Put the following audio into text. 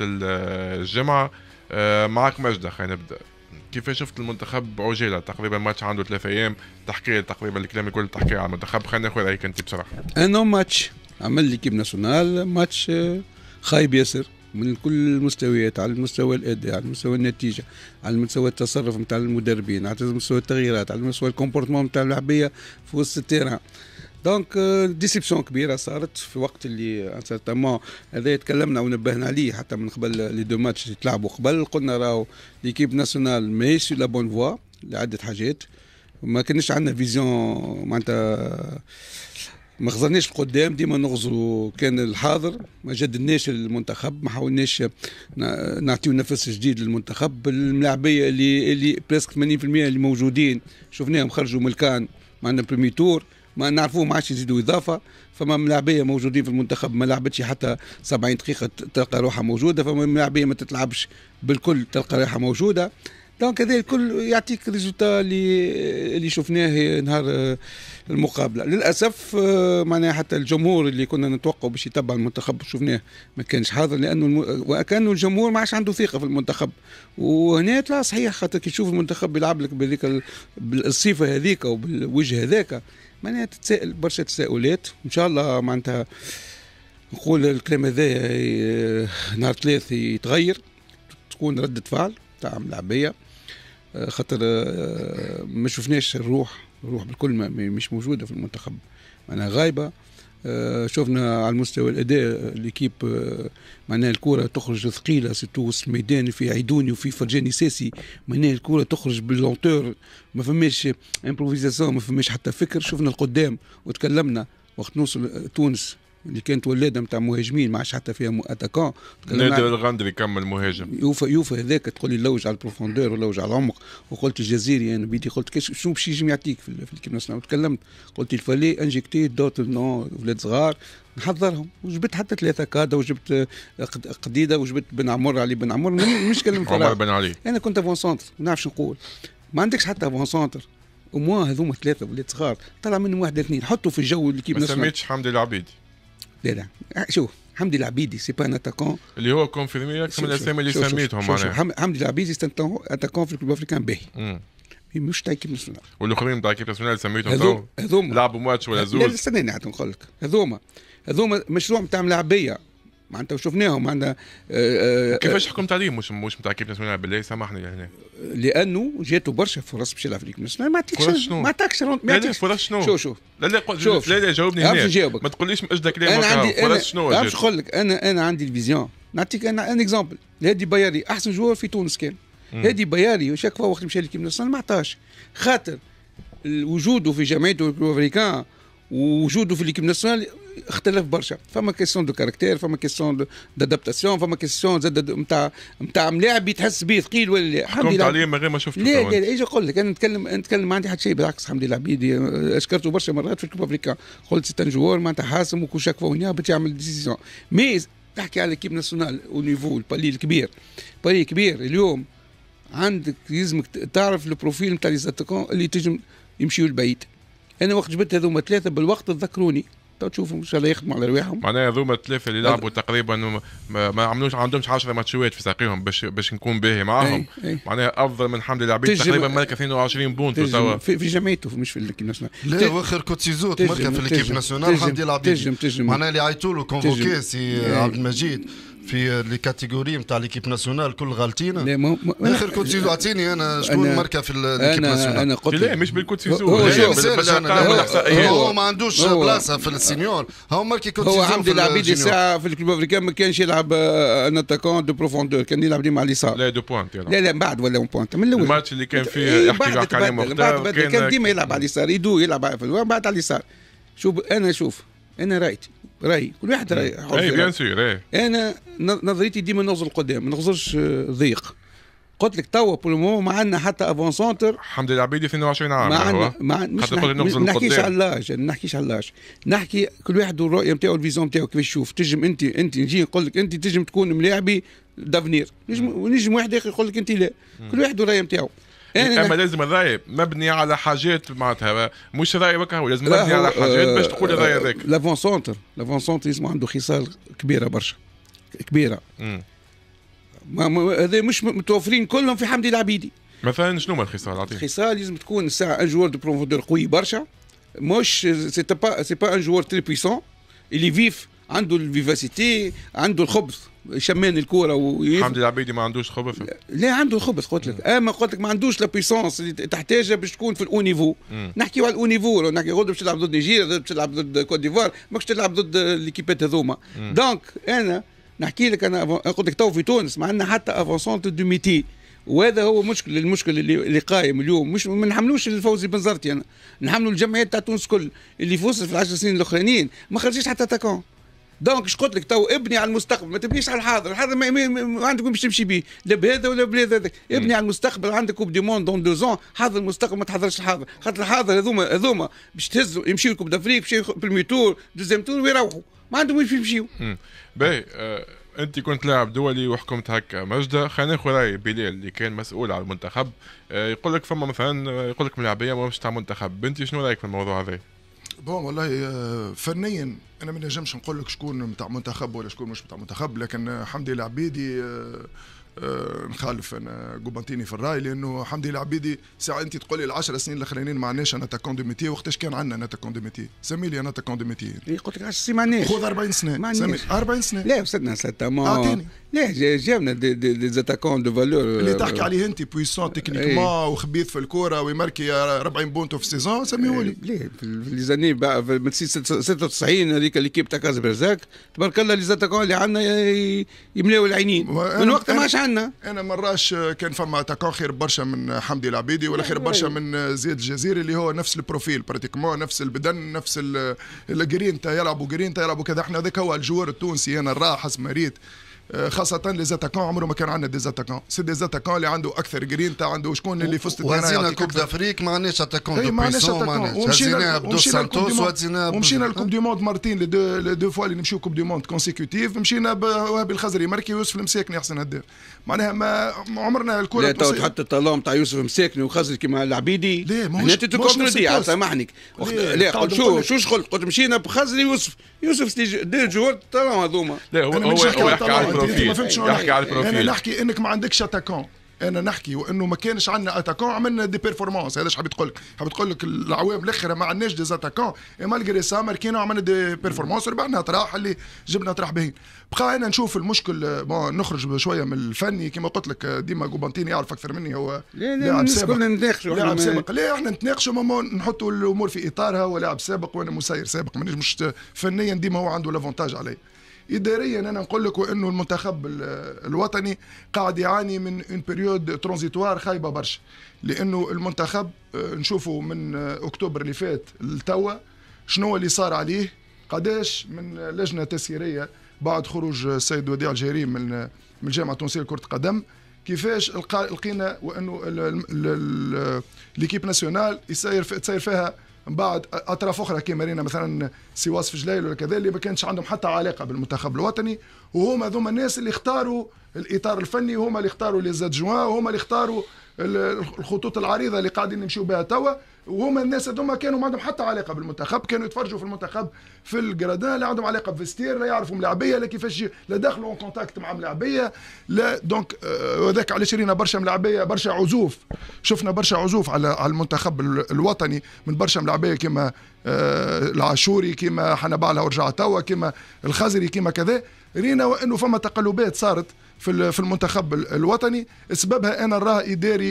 الجمعة. آه، معك مجدة خلينا نبدأ. كيف شفت المنتخب عجاله تقريبا ماتش عنده ثلاث أيام. تحكي تقريبا الكلام الكل تحكي على المنتخب. خلينا ناخذ رأيك أنت بصراحة. أنا ماتش عمل l'équipe nationale ماتش آه، خايب ياسر. من كل المستويات على المستوى الأداء على مستوى النتيجة على مستوى التصرف نتاع المدربين على مستوى التغييرات على مستوى ال comportement نتاع اللعبية في وسط ال terrain. donc déception كبيرة صارت في وقت اللي certainement هذا تكلمنا ونبهنا عليه حتى من قبل les deux matchs اللي تلعبوا قبل. قلنا راهو l'équipe nationale ماهيش la bonne voie لعدة حاجات. ما كانش عندنا vision معناتها ما خزرناش القدام. ديما نغزروا كان الحاضر ما جددناش المنتخب ما حاولناش نعطيو نفس جديد للمنتخب. الملاعبية اللي اللي presque 80% اللي موجودين شفناهم خرجوا من الكان معنا premier tour ما نعرفوه ما عادش يزيدوا إضافة. فما ملاعبية موجودين في المنتخب ما لعبتش حتى 70 دقيقة تلقى روحها موجودة. فما ملاعبية ما تتلعبش بالكل تلقى روحها موجودة. donc هذا الكل يعطيك résultat اللي اللي شفناه نهار المقابلة. للأسف معناها حتى الجمهور اللي كنا نتوقعوا باش يتبع المنتخب شفناه ما كانش حاضر لأنه الم... وكان الجمهور ما عادش عنده ثقة في المنتخب. وهنا طلع صحيح خاطر كي تشوف المنتخب يلعب لك بهذيك بالصفة هذيك وبالوجه هذاك معناها تتساءل برشا تساؤلات. ان شاء الله معناتها نقول الكلام هذا نهار ثلاث يتغير تكون ردة فعل تاع ملاعبيه خاطر ما شفناش الروح الروح بالكل مش موجودة في المنتخب. معناها غايبة. شفنا على المستوى الأداء ليكيب معناها الكرة تخرج ثقيلة سيتو وسط الميدان في عيدوني وفي فرجاني ساسي. معناها الكرة تخرج بال lenteur ما فماش improvisation ما فماش حتى فكر. شفنا القدام وتكلمنا وقت نوصل تونس. اللي كانت ولاده نتاع مهاجمين ما عادش حتى فيها attaquant. نادر الغندري كمل مهاجم. يوفا يوفا هذاك تقول لي يلوج على ال profondeur ولوج على العمق. وقلت الجزيري أنا بيدي قلت شنو باش يجي يعطيك في, في l'équipe nationale وتكلمت. قلت il fallait injecter d'autres noms أولاد صغار. نحضرهم. وجبت حتى ثلاثة كادا وجبت قديدة وجبت بن عمر علي. بن عمر مش كلام عمر بن علي. أنا كنت avant-centre ما نعرفش نقول. ما عندكش حتى avant-centre و moi هذوما ثلاثة ولاد صغار. طلع منهم واحد اثنين. حطوا في الجو اللي كيف ما سميتش حمدي العبيدي. لا لا شوف حمدي العبيدي c'est pas un attaquant اللي هو confirmé أكثر من الاسامي اللي سميتهم معناها. حمدي العبيدي c'est attaquant في ال Club Africain باهي. مش تاع équipe nationale والآخرين تاع équipe nationale سميتهم هذوما. لعبوا ماتش ولا زوج لا استناني حتى نقول لك. هذوما هذوما مشروع نتاع ملاعبية. معناتها شفناهم عندنا كيفاش حكمت عليه مش مش نتاع équipe nationale بالله سامحني لهنا لأنه جاته برشا فرص باش يلعب في nationale ما عطيكش؟ ما عطاكش لا لا فرص شنو؟ شوف شوف. لا لا شوف لا لا جاوبني هنا. ما تقوليش اجدى كلام أنا عندي أنا فرص شنو جات؟ نقول لك أنا أنا عندي ال vision. نعطيك أنا un exemple هادي بياري أحسن joueur في تونس كان. هادي بياري chaque fois وقت مشى l'équipe nationale ما عطاش خاطر وجوده في جمعيته الافريكان ووجوده في l'équipe nationale اختلف برشا. فما question de caractère فما question d'adaptation فما question زاد نتاع نتاع ملاعب يتحس به ثقيل ولا حكمت عليه من غير ما شفته لا لا. إيش أقول لك أنا نتكلم نتكلم ما عندي حتى شيء بالعكس حمدي العبيدي أشكرته برشا مرات في ال Club Africain قلت c'est un joueur معناتها حاسم وكل chaque fois باش يعمل décision mais تحكي على équipe nationale au niveau ال palier الكبير. palier كبير اليوم عندك لازمك تعرف البروفيل نتاع لي اللي تجم يمشيوا البعيد. أنا وقت جبت هذوما ثلاثة بالوقت تذكروني. تو تشوفوا ان شاء الله يخدموا على رواحهم معناها هذوما الثلاثة اللي لعبوا تقريبا ما, ما عملوش عندهمش 10 ماتشات في ساقيهم باش باش نكون باهي معاهم. معناها أفضل من حمدي العبيد تجم- تقريبا ماركه 22 بونت تجم توا في, في جمعيته مش في الكيب ناسيونال لا واخر كوتيزوت تجم- ماركه في تجم- ناسيونال حمدي العبيدي تجم- تجم. معناها اللي عيطوا له كونفوكي. سي. عبد المجيد في لي كاتيجوري نتاع ليكيب ناسيونال كل غالطين لا ما ما- اخر كوتيزوت اعطيني أنا شكون ماركه في ليكيب ناسيونال؟ أنا قلت لا. مش بالكوت هو- سيزو. هو هو- هو ما عندوش هو- بلاصه في السينيور. هو ماركي هو كوتيزوت حمدي العبيدي ساعه في الكلوب أفريكان ما كانش يلعب ان اتاكون دو بروفوندور كان يلعب ديما على اليسار. لا دو بوانت لا لا من بعد ولا اون بوينت من الأول. الماتش اللي كان فيه يحكي عليه مختار كان ديما يلعب على اليسار. يدو يلعب بعد على اليسار. شوف أنا شوف. أنا رايتي رايي كل واحد رأي et bien. sûr et أنا نظريتي ديما نغزر القدام ما نغزرش آه، ضيق. قلت لك توا pour le moment ما عندنا حتى avant-centre حمدي العبيدي 22 عام؟ ما عندنا ما خاطر قلت نحكي- نغزر ما نحكيش القدام. على l'âge ما نحكيش على l'âge نحكي كل واحد والرؤية نتاعو ال vision نتاعو كيفاش يشوف. تجم أنت أنت نجي نقول لك أنت تجم تكون ملاعبي d'avenir نجم ونجم واحد آخر يقول لك أنت لا. كل واحد والرؤية نتاعو أنا أما لازم الرأي مبني على حاجات معناتها مش راي بك هو لازم لا مبني على حاجات آه، باش تقول الرأي آه، هذاك. l'avant-centre l'avant-centre اسمه عنده خصال كبيرة برشا. كبيرة. هذا مش متوفرين كلهم في حمدي العبيدي. مثلا شنو هما الخصال؟ أعطيني. الخصال لازم تكون الساعة un joueur de profondeur قوي برشا. مش c'est pas c'est pas un joueur très puissant اللي vif عنده ال vivacité عنده الخبث شمان الكورة vif... حمدي العبيدي ما عندوش خبث. لا عنده الخبز قلت لك. أما قلت لك ما عندوش la puissance اللي تحتاجها باش تكون في ال haut niveau. نحكيو على ال haut niveau نحكي غدوة باش تلعب ضد نيجيريا غدوة باش تلعب ضد كوت ديفوار ماكش تلعب ضد ليكيبات هذوما. donc أنا نحكي لك أنا قلت لك تو في تونس ما عندنا حتى avant-centre de métier وهذا هو مشكل المشكل اللي, اللي قايم اليوم. مش ما نحملوش الفوزي بن زرتي أنا. نحملوا الجمعيات تاع تونس كل اللي فوز في العشر سنين الأخرانيين. ما خرجش حتى attaquant. donc اش قلت لك تو ابني على المستقبل ما تبنيش على الحاضر الحاضر ما, ما, ما, ما عندك باش تمشي به لا بهذا ولا بهذا. هذاك ابني على المستقبل عندك Coupe du monde dans deux ans حاضر المستقبل ما تحضرش الحاضر خاطر الحاضر هذوما هذوما باش تهزوا يمشيوا Coupe d'Afrique يمشيوا premier tour deuxième tour ويروحوا. ما عندهم وين يمشيوا. باهي آه، انت كنت لاعب دولي وحكمت هكا مجدة. خلينا ناخذ راي بلال اللي كان مسؤول على المنتخب. آه، يقول لك فما مثلا آه، يقول لك ملاعبيه ما مش تاع منتخب. انت شنو رأيك في الموضوع هذا؟ Bon والله آه، فنيا أنا ما نجمش نقول لك شكون نتاع منتخب ولا شكون مش نتاع منتخب لكن حمدي العبيدي آه، نخالف أنا قبنتيني في الرأي لأنه حمدي العبيدي ساعة انت تقول لي العشر سنين الأخرانيين ما عندناش أنا attaquant de métier وقتاش كان عندنا attaquant de métier سمي لي أنا attaquant de métier إيه، قلت لك 10 سنين ما عندناش خذ 40 ما سنة. عندناش. سمي 40 سنة. لا وصلنا أعطيني. لا جا- جابنا دي, دي, دي زاتاكون دو فالور اللي تحكي عليه أنت بويسون تكنيكمون وخبيث في الكورة ويماركي 40 بونتو في السيزون ليه في في لي زاني بقى في من 96 هذيك ليكيب تاع كاز برزاك تبارك الله لي زاتاكون اللي عندنا يملاو العينين. من وقتها ما عادش عندنا أنا مراش كان فما تاكون خير برشا من حمدي العبيدي ولا خير برشا من زياد الجزيري اللي هو نفس البروفيل براتيكمون نفس البدن نفس ال- الجرينتا يلعبوا جرينتا يلعبوا كذا. إحنا هذاك هو الجوار التونسي أنا الراح حسب خاصة لي زاتاكون عمره ما كان عندنا دي زاتاكون سي دي زاتاكون اللي عنده أكثر جرينتا عنده شكون اللي في وسط الدفاع وهزينا يعطيك كوب. دافريك ما عندناش اتاكون دو بويسون ما عندناش هزيناها بدو ومشينا الكوب سانتوس وهزيناها ومشينا الكوب دي موند مرتين لي دو لي دو فوا اللي نمشيو كوب دي موند كونسيكوتيف مشينا بوهاب الخزري مركي يوسف المساكني أحسن هداف. معناها ما عمرنا الكرة لا تو تحط الطلام تاع يوسف مساكني وخزر كيما العبيدي. ليه، ماهوش- هنا تتو ماهوش نفس كونتردي البوست. سامحني. لا قلت شو. شو قلت قلت مشينا بخزري يوسف يوسف دي جوار الطلام هذوما. لا هو هو يحكي أنت ما البروفيل فهمتش شنو يحكي على نحكي. أنا البروفيل نحكي إنك ما عندكش أتاكون. أنا نحكي وإنه ما كانش عندنا أتاكون عملنا دي بيرفورمانس هذا إيش حبيت تقول لك حبيت تقول لك العوام الاخرى ما عندناش دي أتاكون. مالغري سا ماركينا وعملنا دي بيرفورمانس ربحنا طراح اللي جبنا طراح باهين بقى أنا نشوف المشكل بون نخرج شوية من الفني. كما قلت لك ديما قوبانتيني يعرف أكثر مني. هو لا لا لاعب سابق. كلنا نتناقشوا لاعب ما- سابق. لا إحنا نتناقشوا ماما نحطوا الأمور في إطارها. ولاعب سابق وأنا مسير سابق. مانيش مش فنيا ديما هو عنده l'avantage علي. اداريا أنا نقول لك انه المنتخب ال- الوطني قاعد يعاني من une période transitoire خايبة برشا. لأنه المنتخب آه، نشوفه من آه، أكتوبر اللي فات لتوا. شنو اللي صار عليه؟ قداش من لجنة تسييرية بعد خروج السيد وديع الجيري من من الجامعة التونسية لكرة القدم. كيفاش لقينا وإنه l'équipe nationale يسير فيها من بعد أطراف أخرى كيما رينا مثلا سواس في جليل ولا كذا اللي ما كانش عندهم حتى علاقة بالمنتخب الوطني وهما ذوما الناس اللي اختاروا الإطار الفني وهما اللي اختاروا les adjoints وهما اللي اختاروا ال- الخطوط العريضة اللي قاعدين نمشيو بها توا. وهما الناس هذوما كانوا ما عندهم حتى علاقة بالمنتخب كانوا يتفرجوا في المنتخب في ال gradins لا عندهم علاقة ب vestiaire لا يعرفوا ملاعبية لا كيفاش لا دخلوا en contact مع ملاعبية لا donc آه، وذاك علاش رينا برشا ملاعبية برشا عزوف. شفنا برشا عزوف على على المنتخب ال- الوطني من برشا ملاعبية كيما آه، العاشوري كيما حنبالها ورجع توا كيما الخزري كيما كذا. رينا وإنه فما تقلبات صارت في ال- في المنتخب ال- الوطني. سببها أنا نراه اداري